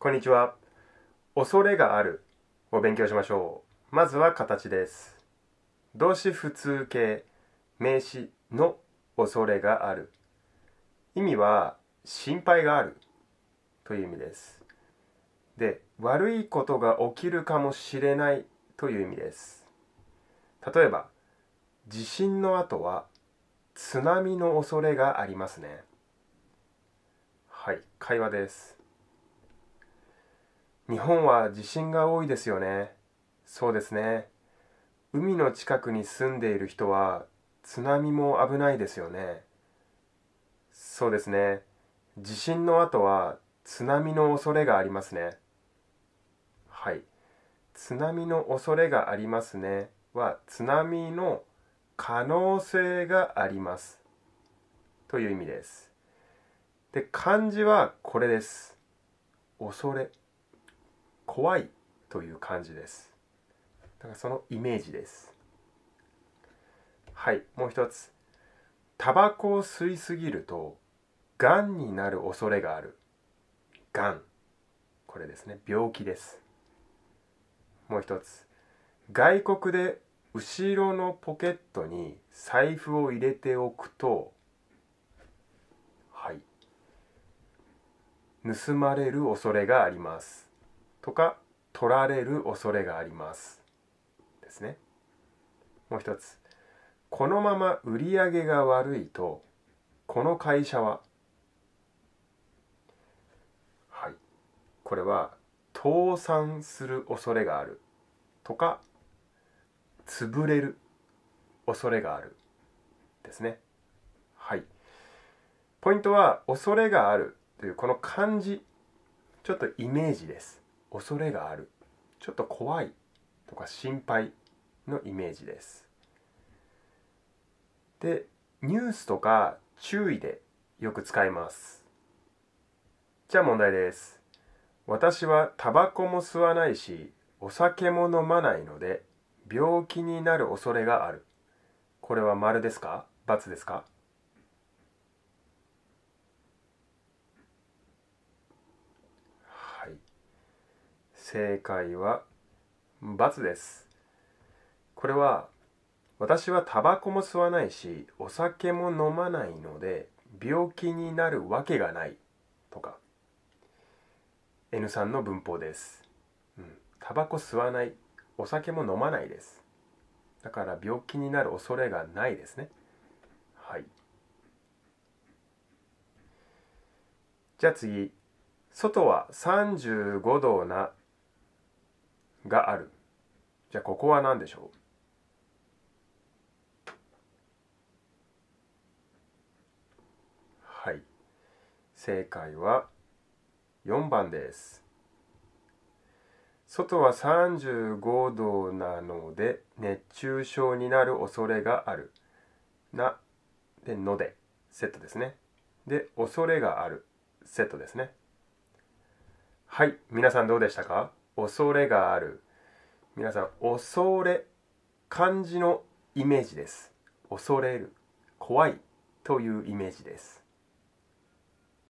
こんにちは。恐れがあるを勉強しましょう。まずは形です。動詞普通形、名詞の恐れがある。意味は心配があるという意味です。で、悪いことが起きるかもしれないという意味です。例えば、地震の後は津波の恐れがありますね。はい、会話です。日本は地震が多いですよね。そうですね。海の近くに住んでいる人は津波も危ないですよね。そうですね。地震の後は津波の恐れがありますね。はい。津波の恐れがありますねは津波の可能性がありますという意味です。で、漢字はこれです。恐れ。怖いという感じです。だからそのイメージです。はい、もう一つ。タバコを吸いすぎると、がんになる恐れがある。がん。これですね。病気です。もう一つ。外国で後ろのポケットに財布を入れておくと、はい。盗まれる恐れがあります。とか取られる恐れがあります。ですね。もう一つ。このまま売り上げが悪いとこの会社ははい。これは倒産する恐れがある。とか潰れる恐れがある。ですね。はい。ポイントは恐れがあるというこの漢字ちょっとイメージです。恐れがある。ちょっと怖いとか心配のイメージです。でニュースとか注意でよく使います。じゃあ問題です。私はタバコも吸わないしお酒も飲まないので病気になる恐れがある。これは丸ですか×ですかはい正解は×です。これは私はタバコも吸わないしお酒も飲まないので病気になるわけがないとか N さんの文法です。うん、タバコ吸わないお酒も飲まないです。だから病気になる恐れがないですね。はい。じゃあ次。外は35度ながある。じゃあここは何でしょう？はい。正解は4番です。外は35度なので熱中症になる恐れがある。な、で、ので、セットですね。で、恐れがある。セットですね。はい、皆さんどうでしたか？恐れがある。皆さん、恐れ、漢字のイメージです。恐れる、怖いというイメージです。